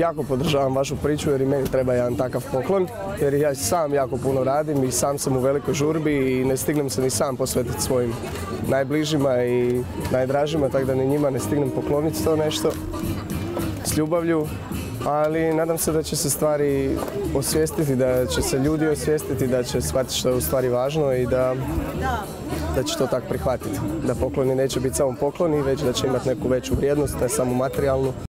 jako podržavam vašu priču jer i meni treba jedan takav poklon jer ja sam jako puno radim i sam sam u velikoj žurbi i ne stignem se ni sam posvetiti svojim najbližima i najdražima tako da ni njima ne stignem pokloniti to nešto s ljubavlju ali nadam se da će se stvari osvijestiti, da će se ljudi osvijestiti, da će shvatiti što je u stvari važno i da, da će to tak prihvatiti. Da pokloni neće biti samo pokloni, već da će imati neku veću vrijednost, ne samo materijalnu.